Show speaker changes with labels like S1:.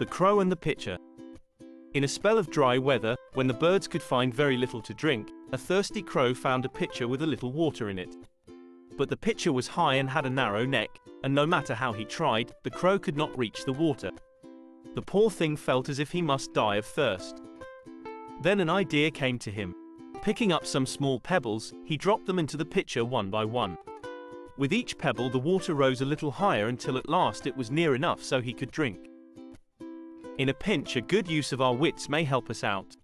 S1: The Crow and the Pitcher. In a spell of dry weather, when the birds could find very little to drink, a thirsty crow found a pitcher with a little water in it. But the pitcher was high and had a narrow neck, and no matter how he tried, the crow could not reach the water. The poor thing felt as if he must die of thirst. Then an idea came to him. Picking up some small pebbles, he dropped them into the pitcher one by one. With each pebble the water rose a little higher until at last it was near enough so he could drink. In a pinch a good use of our wits may help us out.